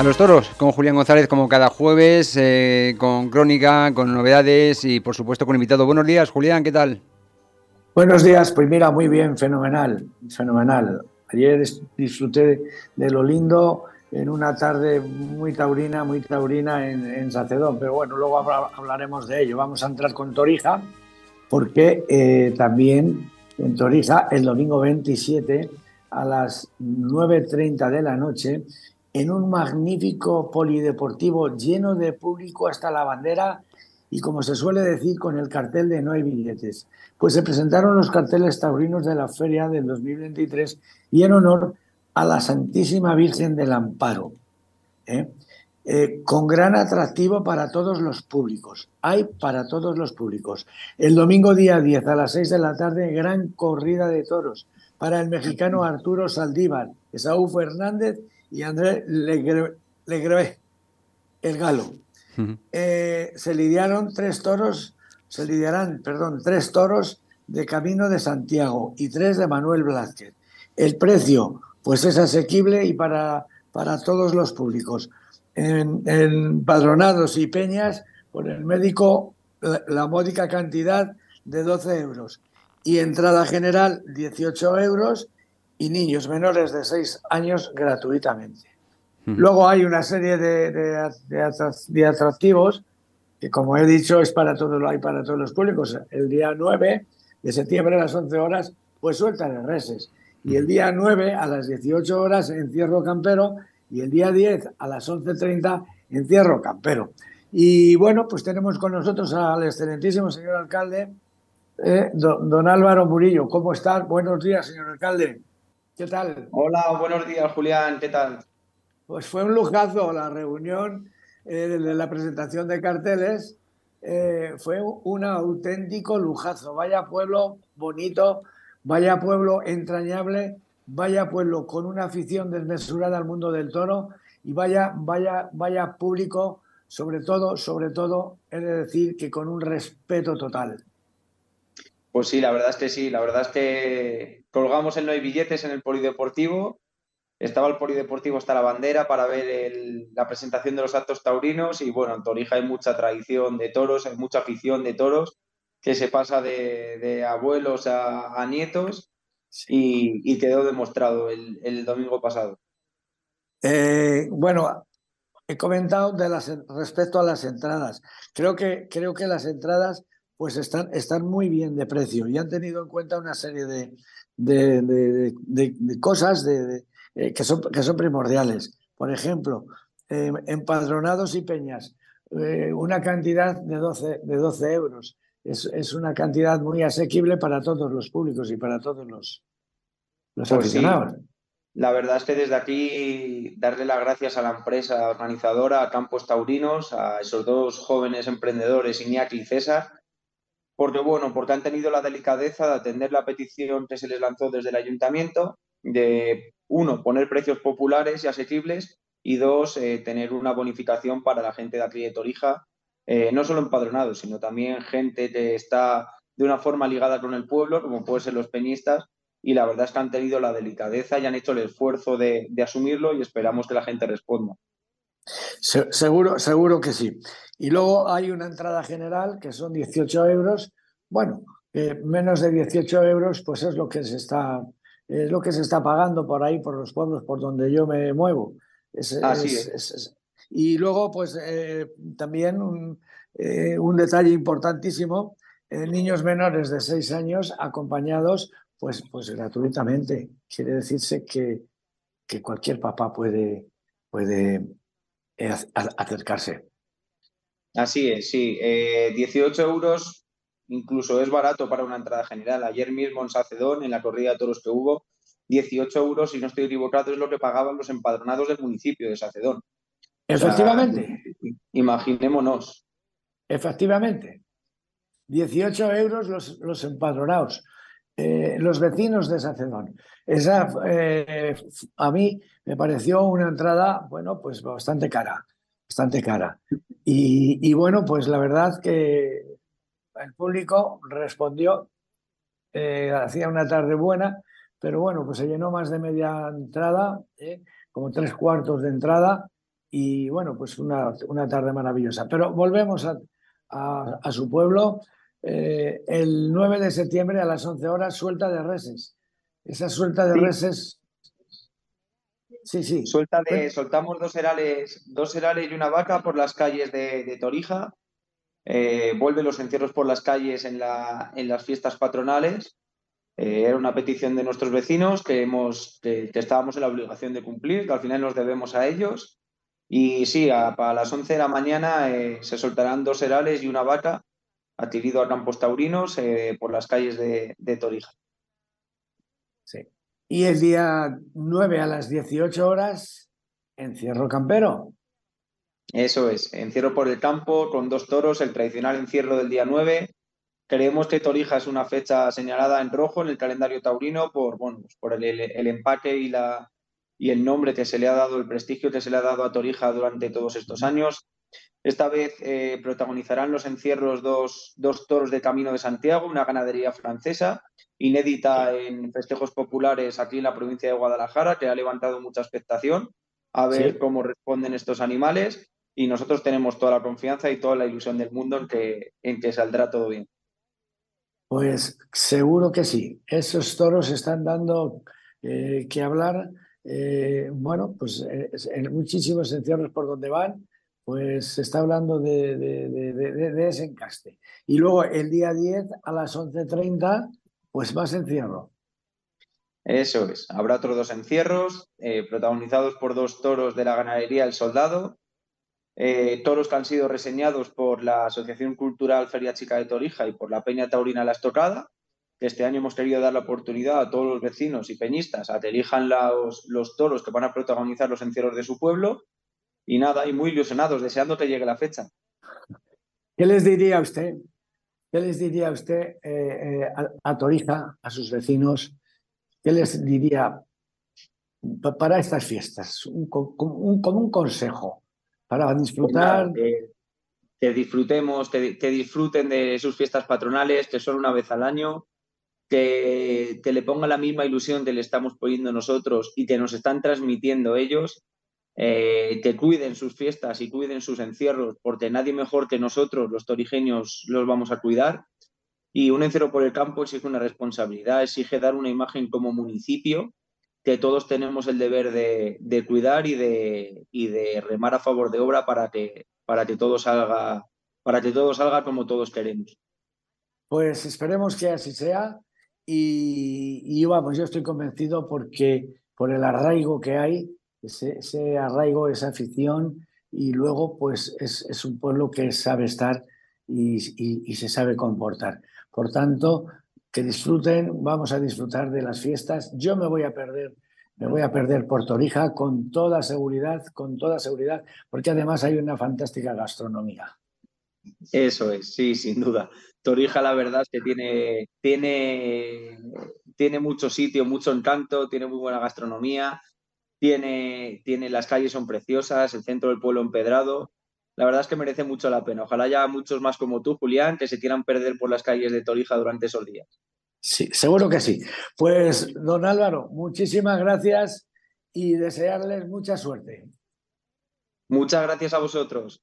A los toros, con Julián González como cada jueves, eh, con crónica, con novedades y por supuesto con invitado. Buenos días, Julián, ¿qué tal? Buenos días, pues mira, muy bien, fenomenal, fenomenal. Ayer disfruté de lo lindo en una tarde muy taurina, muy taurina en, Sacedón, pero bueno, luego hablaremos de ello. Vamos a entrar con Torija, porque eh, también en Torija, el domingo 27, a las 9.30 de la noche, en un magnífico polideportivo lleno de público hasta la bandera y, como se suele decir, con el cartel de no hay billetes. Pues se presentaron los carteles taurinos de la feria del 2023 y en honor a la Santísima Virgen del Amparo, ¿eh? Eh, con gran atractivo para todos los públicos. Hay para todos los públicos. El domingo día 10 a las 6 de la tarde, gran corrida de toros para el mexicano Arturo Saldívar, Esaú Fernández y Andrés Legre, el galo. Eh, se lidiaron tres toros, se lidiarán, perdón, tres toros de Camino de Santiago y tres de Manuel Blázquez. El precio, pues es asequible y para, para todos los públicos. En, padronados y peñas, por el médico, la, módica cantidad de 12 euros. Y entrada general, 18 euros. Y niños menores de 6 años gratuitamente. Luego hay una serie de, de, atractivos que, como he dicho, es para todos, hay para todos los públicos. El día 9 de septiembre a las 11 horas, pues sueltan el reses y el día 9 a las 18 horas encierro campero y el día 10 a las 11.30 encierro campero. Y bueno, pues tenemos con nosotros al excelentísimo señor alcalde, eh, don, Álvaro Murillo. ¿Cómo estás? Buenos días, señor alcalde. ¿Qué tal? Hola, buenos días, Julián. ¿Qué tal? Pues fue un lujazo la reunión eh, de la presentación de carteles. Eh, fue un auténtico lujazo. Vaya pueblo bonito, Vaya pueblo entrañable, vaya pueblo con una afición desmesurada al mundo del toro y vaya, vaya, vaya público, sobre todo, sobre todo, he de decir que con un respeto total. Pues sí, la verdad es que sí, la verdad es que colgamos el no hay billetes en el polideportivo, estaba el polideportivo hasta la bandera para ver la presentación de los actos taurinos y bueno, en Torija hay mucha tradición de toros, hay mucha afición de toros que se pasa de, abuelos a, nietos y, quedó demostrado el, domingo pasado. Eh, bueno, he comentado de las, respecto a las entradas. Creo que, creo que las entradas pues están, están muy bien de precio y han tenido en cuenta una serie de, de, de, cosas eh, que, son, que son primordiales. Por ejemplo, eh, empadronados y peñas, una cantidad de 12, de 12 euros es, una cantidad muy asequible para todos los públicos y para todos los, los pues aficionados. La verdad es que desde aquí darle las gracias a la empresa organizadora, a Campos Taurinos, a esos dos jóvenes emprendedores, Iñaki y César, porque bueno, porque han tenido la delicadeza de atender la petición que se les lanzó desde el ayuntamiento, de uno, poner precios populares y asequibles, y dos, eh, tener una bonificación para la gente de aquí de Torija, eh, no solo empadronados, sino también gente que está de una forma ligada con el pueblo, como pueden ser los peñistas, y la verdad es que han tenido la delicadeza y han hecho el esfuerzo de, asumirlo y esperamos que la gente responda. Seguro, seguro que sí. Y luego hay una entrada general que son 18 euros. Bueno, menos de 18 euros, pues es lo que se está, es lo que se está pagando por ahí, por los pueblos por donde yo me muevo. Así es. Y luego, pues eh, también un, eh, un, detalle importantísimo, eh, niños menores de 6 años acompañados pues, pues gratuitamente. Quiere decirse que, que cualquier papá puede, puede acercarse. Así es, sí. 18 euros incluso es barato para una entrada general. Ayer mismo en Sacedón, en la corrida de toros que hubo, 18 euros, si no estoy equivocado, es lo que pagaban los empadronados del municipio de Sacedón. Efectivamente. imaginémonos. Efectivamente. 18 euros los, los empadronados. Eh, los vecinos de Sacedón. Esa eh, a mí me pareció una entrada, bueno, pues bastante cara, bastante cara. Y, bueno, pues la verdad que el público respondió, eh, hacía una tarde buena, pero bueno, pues se llenó más de media entrada, como tres cuartos de entrada, y bueno, pues una, una tarde maravillosa. Pero volvemos a, a, su pueblo. Eh, el 9 de septiembre a las 11 horas, suelta de reses. Esa suelta de reses. Sí, sí. Suelta de, soltamos dos herales, dos herales y una vaca por las calles de, Torija. Eh, vuelven los encierros por las calles en, la, en las fiestas patronales. Eh, era una petición de nuestros vecinos que, hemos, que, estábamos en la obligación de cumplir, que al final nos debemos a ellos. Y sí, a, para las 11 de la mañana eh, se soltarán dos herales y una vaca adquirido a campos taurinos eh, por las calles de, de, Torija. Sí. Y el día 9 a las 18 horas, encierro campero. Eso es, encierro por el campo con dos toros, el tradicional encierro del día 9. Creemos que Torija es una fecha señalada en rojo en el calendario taurino por, bueno, pues por el, el empaque y la, y el nombre que se le ha dado, el prestigio que se le ha dado a Torija durante todos estos años. Esta vez eh, protagonizarán los encierros dos, dos, toros de Camino de Santiago, una ganadería francesa, inédita en festejos populares aquí en la provincia de Guadalajara, que ha levantado mucha expectación a ver cómo responden estos animales y nosotros tenemos toda la confianza y toda la ilusión del mundo en que, en que saldrá todo bien. Pues seguro que sí. Esos toros están dando eh, que hablar eh, bueno, pues en muchísimos encierros por donde van, pues se está hablando de, de, ese encaste. Y luego el día 10 a las 11.30, pues más encierro. Eso es. Habrá otros dos encierros, eh, protagonizados por dos toros de la ganadería El Soldado, toros que han sido reseñados por la Asociación Cultural Feria Chica de Torija y por la Peña Taurina La Estocada, este año hemos querido dar la oportunidad a todos los vecinos y peñistas a que elijan los toros que van a protagonizar los encierros de su pueblo. Y nada, y muy ilusionados, deseando que llegue la fecha. ¿Qué les diría usted? ¿Qué les diría usted eh, eh, a, Torija, a sus vecinos? ¿Qué les diría para estas fiestas? Un, como un consejo para disfrutar. que, disfrutemos, que, disfruten de sus fiestas patronales, que son una vez al año, que, le ponga la misma ilusión que le estamos poniendo nosotros y que nos están transmitiendo ellos, eh, que cuiden sus fiestas y cuiden sus encierros, porque nadie mejor que nosotros, los torigenios, los vamos a cuidar. Y un encierro por el campo exige una responsabilidad, exige dar una imagen como municipio que todos tenemos el deber de, cuidar y de, y remar a favor de obra para que, para que todo salga para que todo salga como todos queremos. Pues esperemos que así sea y, vamos, yo estoy convencido porque por el arraigo que hay, ese, arraigo, esa afición, y luego pues es, un pueblo que sabe estar y, se sabe comportar. Por tanto, que disfruten, vamos a disfrutar de las fiestas. Yo me voy a perder, me voy a perder por Torija con toda seguridad, con toda seguridad, porque además hay una fantástica gastronomía. Eso es, sí, sin duda. Torija, la verdad es que tiene, tiene, tiene mucho sitio, mucho encanto, tiene muy buena gastronomía, tiene, tiene, las calles son preciosas, el centro del pueblo empedrado. La verdad es que merece mucho la pena. Ojalá haya muchos más como tú, Julián, que se quieran perder por las calles de Torija durante esos días. Sí, seguro que sí. Pues, don Álvaro, muchísimas gracias y desearles mucha suerte. Muchas gracias a vosotros.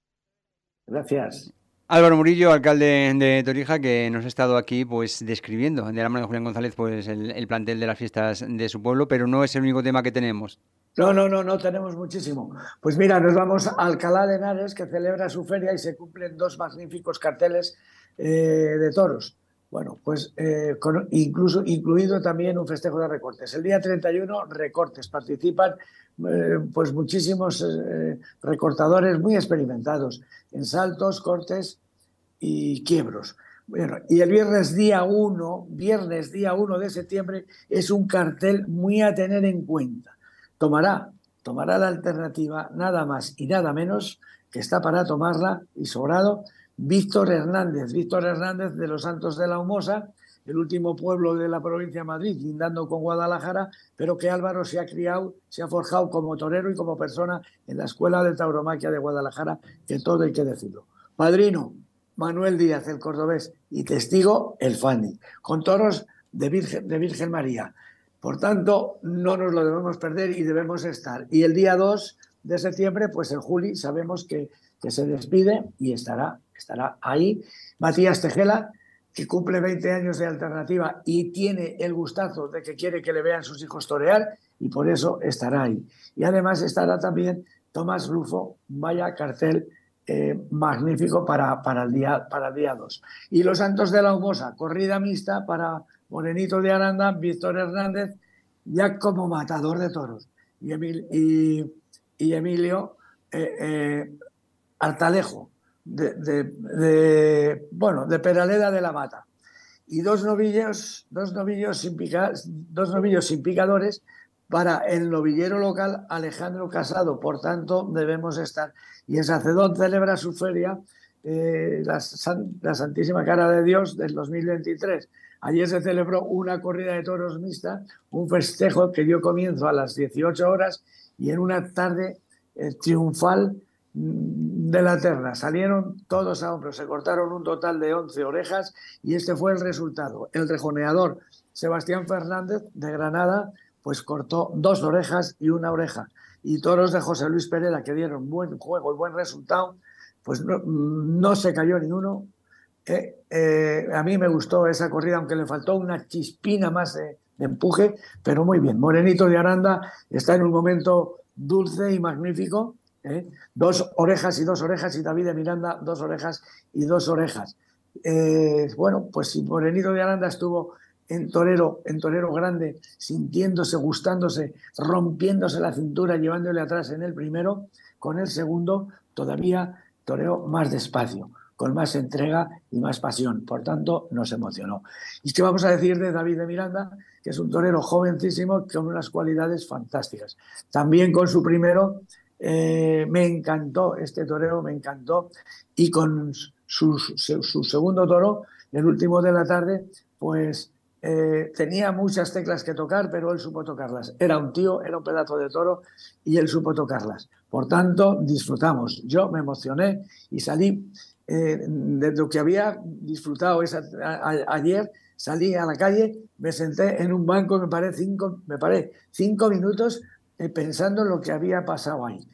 Gracias. Álvaro Murillo, alcalde de Torija, que nos ha estado aquí pues describiendo de la mano de Julián González pues el, plantel de las fiestas de su pueblo, pero no es el único tema que tenemos. No, no, no, no tenemos muchísimo. Pues mira, nos vamos a Alcalá de Henares, que celebra su feria y se cumplen dos magníficos carteles eh, de toros. Bueno, pues eh, incluso incluido también un festejo de recortes. El día 31, recortes. Participan eh, pues muchísimos recortadores muy experimentados en saltos, cortes y quiebros. Bueno, y el viernes día 1, viernes día 1 de septiembre, es un cartel muy a tener en cuenta. Tomará, tomará la alternativa nada más y nada menos que está para tomarla y sobrado Víctor Hernández. Víctor Hernández de los Santos de la Humosa, el último pueblo de la provincia de Madrid, lindando con Guadalajara, pero que Álvaro se ha criado, se ha forjado como torero y como persona en la Escuela de Tauromaquia de Guadalajara, que todo hay que decirlo. Padrino, Manuel Díaz, el cordobés, y testigo, el Fanny, con toros de Virgen, de Virgen María. Por tanto, no nos lo debemos perder y debemos estar. Y el día 2 de septiembre, pues el Juli sabemos que, se despide y estará, estará ahí. Matías Tejela, que cumple 20 años de alternativa y tiene el gustazo de que quiere que le vean sus hijos torear y por eso estará ahí. Y además estará también Tomás Rufo, vaya cartel eh, magnífico para, el día, para día 2. Y los Santos de la Humosa, corrida mixta para Morenito de Aranda, Víctor Hernández, ya como matador de toros. Y, y, Emilio eh, eh, Artalejo, de, bueno, de Peraleda de la Mata. Y dos novillos, dos novillos sin, dos novillos sin picadores para el novillero local Alejandro Casado. Por tanto, debemos estar. Y en Sacedón celebra su feria, eh, la, Santísima Cara de Dios del 2023. Ayer se celebró una corrida de toros mixta, un festejo que dio comienzo a las 18 horas y en una tarde eh, triunfal mm, de la terna. Salieron todos a hombros, se cortaron un total de 11 orejas y este fue el resultado. El rejoneador Sebastián Fernández de Granada pues cortó dos orejas y una oreja. Y toros de José Luis Pereda que dieron buen juego y buen resultado, pues no, se cayó ni uno eh, a mí me gustó esa corrida, aunque le faltó una chispina más de, empuje, pero muy bien. Morenito de Aranda está en un momento dulce y magnífico. ¿eh? Dos orejas y dos orejas, y David de Miranda, dos orejas y dos orejas. Eh, bueno, pues si Morenito de Aranda estuvo en torero, en torero grande, sintiéndose, gustándose, rompiéndose la cintura, llevándole atrás en el primero, con el segundo todavía toreo más despacio con más entrega y más pasión. Por tanto, nos emocionó. ¿Y qué vamos a decir de David de Miranda? Que es un torero jovencísimo con unas cualidades fantásticas. También con su primero eh, me encantó, este torero me encantó. Y con su, segundo toro, el último de la tarde, pues eh, tenía muchas teclas que tocar, pero él supo tocarlas. Era un tío, era un pedazo de toro y él supo tocarlas. Por tanto, disfrutamos. Yo me emocioné y salí eh, de lo que había disfrutado esa, ayer, salí a la calle, me senté en un banco, me paré cinco, me paré cinco minutos eh, pensando en lo que había pasado ahí.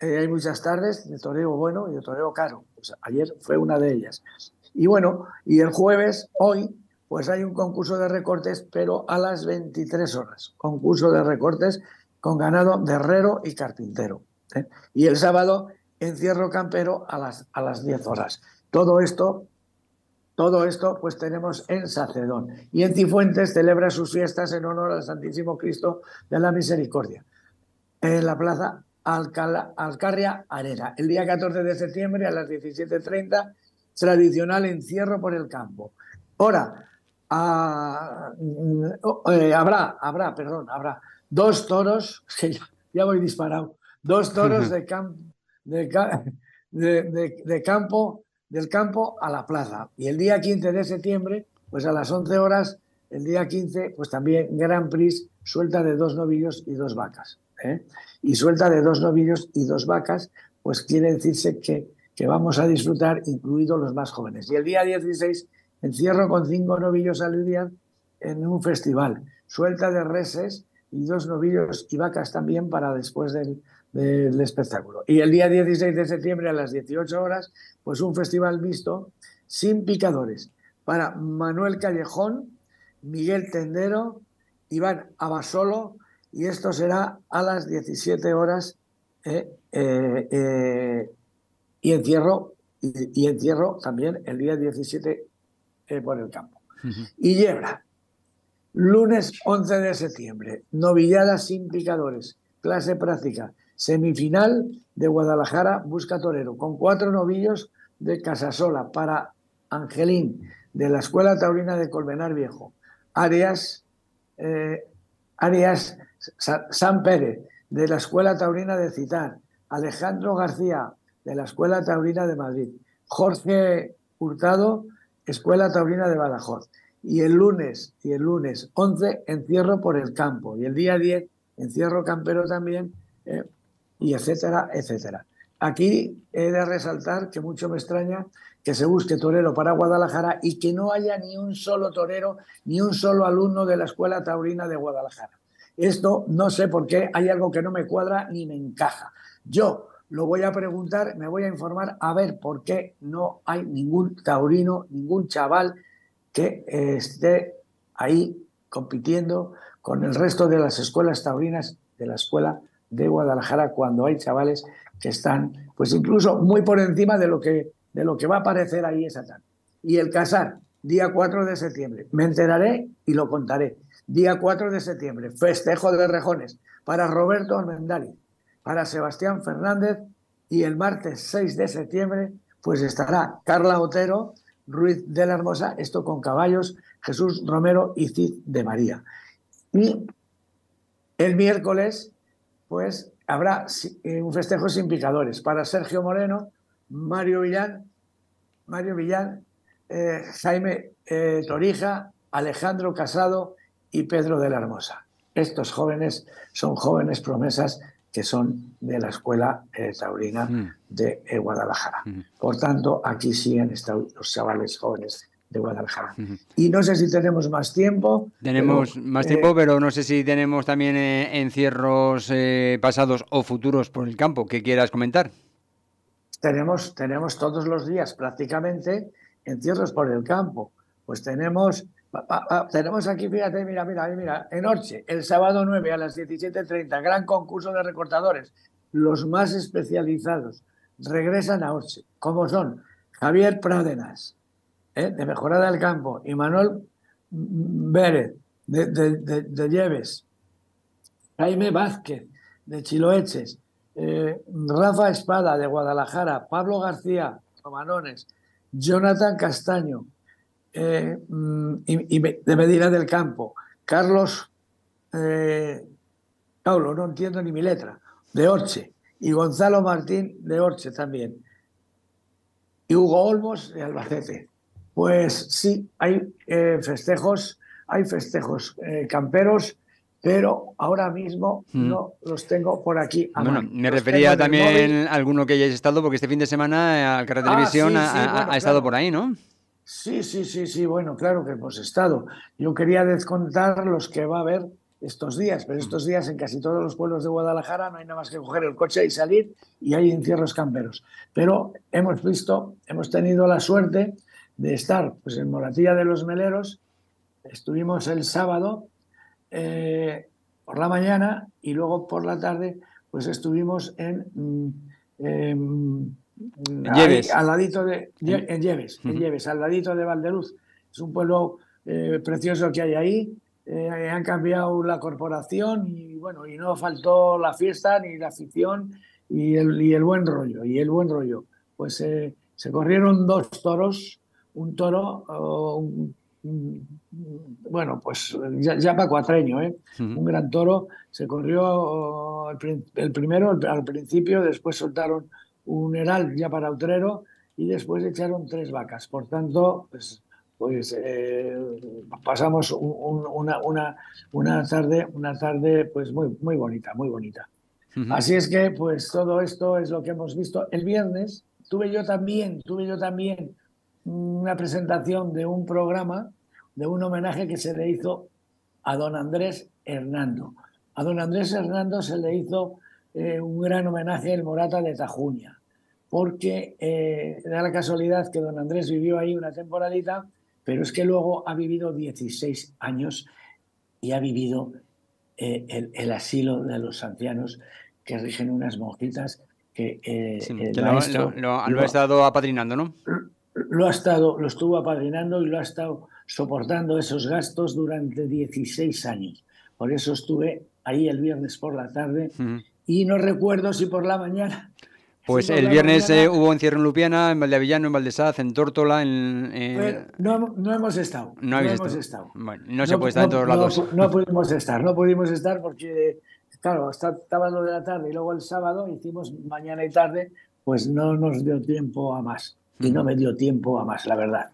Eh, hay muchas tardes de toreo bueno y de toreo caro. Pues ayer fue una de ellas. Y bueno, y el jueves, hoy, pues hay un concurso de recortes, pero a las 23 horas. Concurso de recortes con ganado de herrero y carpintero. Y el sábado encierro campero a las, a las 10 horas. Todo esto, todo esto, pues tenemos en Sacedón. Y en Cifuentes celebra sus fiestas en honor al Santísimo Cristo de la Misericordia, en la plaza Alcarria Arena. El día 14 de septiembre a las 17.30, tradicional encierro por el campo. Ahora, eh, habrá, habrá, perdón, habrá dos toros, que ya voy disparado, dos toros de campo de, campo, del campo a la plaza. Y el día 15 de septiembre, pues a las 11 horas, el día 15, pues también Gran Prix, suelta de dos novillos y dos vacas. ¿eh? Y suelta de dos novillos y dos vacas, pues quiere decirse que, que vamos a disfrutar, incluidos los más jóvenes. Y el día 16, encierro con cinco novillos a lidiar en un festival. Suelta de reses y dos novillos y vacas también para después del, espectáculo. Y el día 16 de septiembre a las 18 horas, pues un festival mixto sin picadores para Manuel Callejón, Miguel Tendero, Iván Abasolo, y esto será a las 17 horas eh, eh, eh, y encierro y, encierro también el día 17 por el campo. Y Yebra, lunes 11 de septiembre, novillada sin picadores, clase práctica, Semifinal de Guadalajara busca torero, con cuatro novillos de Casasola para Angelín, de la Escuela Taurina de Colmenar Viejo. Arias, eh, Arias San Pérez, de la Escuela Taurina de Citar. Alejandro García, de la Escuela Taurina de Madrid. Jorge Hurtado, Escuela Taurina de Badajoz. Y el lunes, y el lunes 11, encierro por el campo. Y el día 10, encierro campero también, eh, y etcétera, etcétera. Aquí he de resaltar que mucho me extraña que se busque torero para Guadalajara y que no haya ni un solo torero, ni un solo alumno de la Escuela Taurina de Guadalajara. Esto no sé por qué, hay algo que no me cuadra ni me encaja. Yo lo voy a preguntar, me voy a informar a ver por qué no hay ningún taurino, ningún chaval que esté ahí compitiendo con el resto de las escuelas taurinas de la escuela de Guadalajara cuando hay chavales que están pues incluso muy por encima de lo que, de lo que va a aparecer ahí esa tarde. Y el casar, día 4 de septiembre, me enteraré y lo contaré. Día 4 de septiembre, festejo de rejones para Roberto Armendari para Sebastián Fernández y el martes 6 de septiembre pues estará Carla Otero, Ruiz de la Hermosa, esto con caballos, Jesús Romero y Cid de María. Y el miércoles pues habrá eh, un festejo sin picadores para Sergio Moreno, Mario Villán, Mario Villán, eh, Jaime eh, Torija, Alejandro Casado y Pedro de la Hermosa. Estos jóvenes son jóvenes promesas que son de la Escuela eh, Taurina mm. de eh, Guadalajara. Mm. Por tanto, aquí siguen los chavales jóvenes de Guadalajara. Mm. Y no sé si tenemos más tiempo. Tenemos más tiempo, eh, pero no sé si tenemos también encierros pasados o futuros por el campo que quieras comentar. Tenemos, tenemos todos los días prácticamente encierros por el campo. Pues tenemos tenemos aquí, fíjate, mira, mira, mira, en Orche, el sábado 9 a las 17.30, gran concurso de recortadores. Los más especializados regresan a Orche, como son Javier Pradenas, ¿eh? de Mejorada del Campo, y Manuel Vélez, de, de, Lleves, Jaime Vázquez, de Chiloeches, eh, Rafa Espada, de Guadalajara, Pablo García, Romanones, Jonathan Castaño, eh, mm, y, de Medina del Campo, Carlos eh, Paulo, no entiendo ni mi letra, de Orche, y Gonzalo Martín de Orche también, y Hugo Olmos de Albacete. Pues sí, hay eh, festejos, hay festejos camperos, pero ahora mismo mm. no los tengo por aquí. bueno, me refería también a alguno que hayáis estado, porque este fin de semana Alcara ah, Televisión ha, estado por ahí, ¿no? Sí, sí, sí, sí, bueno, claro que hemos estado. Yo quería descontar los que va a haber estos días, pero estos días en casi todos los pueblos de Guadalajara no hay nada más que coger el coche y salir y hay encierros camperos. Pero hemos visto, hemos tenido la suerte de estar pues, en Moratilla de los Meleros, estuvimos el sábado eh, por la mañana y luego por la tarde pues estuvimos en... Mm, al ladito de en Lleves, en Lleves, al ladito de Valdeluz. Es un pueblo eh, precioso que hay ahí. Eh, han cambiado la corporación y bueno, y no faltó la fiesta ni la afición y el, y el buen rollo. Y el buen rollo. Pues eh, se corrieron dos toros, un toro, bueno, pues ya, ya para cuatreño, un gran toro. Se corrió el primero al principio, después soltaron un heral ya para Utrero y después echaron tres vacas. Por tanto, pues, pues eh, pasamos una, una, una, tarde, una tarde pues muy, muy bonita, muy bonita. Así es que pues todo esto es lo que hemos visto. El viernes tuve yo también, tuve yo también una presentación de un programa, de un homenaje que se le hizo a don Andrés Hernando. A don Andrés Hernando se le hizo eh, un gran homenaje el Morata de Tajuña, porque eh, da la casualidad que don Andrés vivió ahí una temporadita, pero es que luego ha vivido 16 años y ha vivido eh, el, asilo de los ancianos que rigen unas monjitas que, lo, ha estado apadrinando, ¿no? Lo ha estado, lo estuvo apadrinando y lo ha estado soportando esos gastos durante 16 años. Por eso estuve ahí el viernes por la tarde y no recuerdo si por la mañana. Pues el viernes eh, hubo encierro en Lupiana, en Valdeavillano, en Valdesaz, en Tórtola, en... no, no, hemos estado. No, hemos estado. Bueno, no, se puede estar en todos lados. No, pudimos estar, no pudimos estar porque, claro, estaba lo de la tarde y luego el sábado hicimos mañana y tarde, pues no nos dio tiempo a más. Y no me dio tiempo a más, la verdad.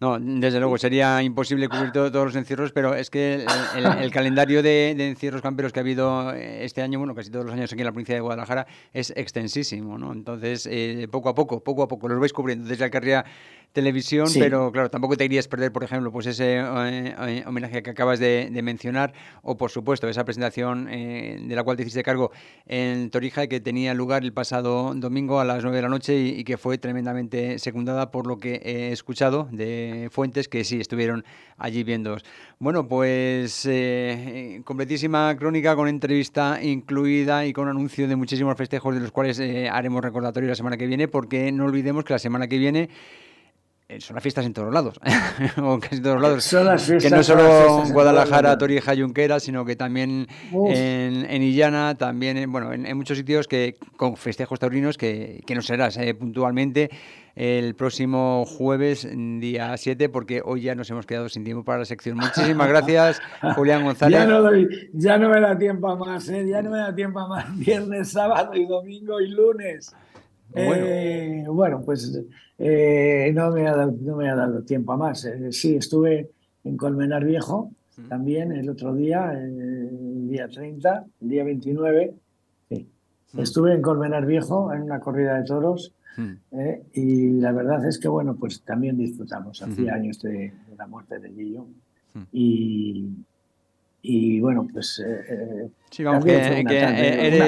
No, desde luego sería imposible cubrir todos los encierros, pero es que el, calendario de, encierros camperos que ha habido eh, este año, bueno, casi todos los años aquí en la provincia de Guadalajara, es extensísimo, ¿no? Entonces, eh, poco a poco, poco a poco, los vais cubriendo desde Alcarria televisión, pero claro, tampoco te irías perder, por ejemplo, pues ese eh, eh, homenaje que acabas de, mencionar, o por supuesto, esa presentación eh, de la cual te hiciste cargo en Torija, que tenía lugar el pasado domingo a las 9 de la noche y, que fue tremendamente secundada por lo que he escuchado de fuentes que sí estuvieron allí viendo. Bueno, pues completísima crónica con entrevista incluida y con anuncio de muchísimos festejos de los cuales haremos recordatorio la semana que viene, porque no olvidemos que la semana que viene son las fiestas en todos lados, o casi todos lados. que no solo en Guadalajara, Torija, Junquera, sino que también en, Illana, también en, bueno, en, muchos sitios que con festejos taurinos que, que no serás eh, puntualmente el próximo jueves, día 7, porque hoy ya nos hemos quedado sin tiempo para la sección. Muchísimas gracias, Julián González. Ya no, doy, ya no me da tiempo a más, ¿eh? ya no me da tiempo a más. Viernes, sábado y domingo y lunes. Bueno, pues eh, no, me ha dado, no me ha dado tiempo a más. Eh, sí, estuve en Colmenar Viejo también el otro día, el día 30, el día 29. Estuve en Colmenar Viejo en una corrida de toros eh, y la verdad es que, bueno, pues también disfrutamos. Hacía años de, la muerte de Guillo. Y, y bueno, pues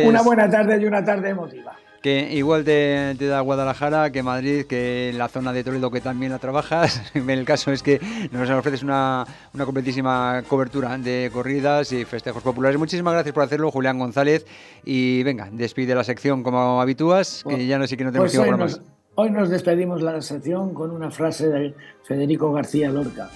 una buena tarde y una tarde emotiva que igual te, da Guadalajara que Madrid, que la zona de Toledo que también la trabajas. el caso es que nos ofreces una, una completísima cobertura de corridas y festejos populares. Muchísimas gracias por hacerlo, Julián González. Y venga, despide la sección como habitúas, que ya no sé que no tenemos pues tiempo más. Hoy nos despedimos la sección con una frase de Federico García Lorca.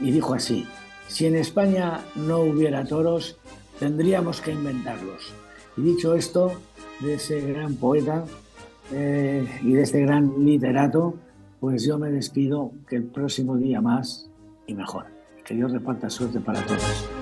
Y dijo así, si en España no hubiera toros, tendríamos que inventarlos. Y dicho esto, de ese gran poeta eh, y de este gran literato, pues yo me despido que el próximo día más y mejor. Que Dios reparta suerte para todos.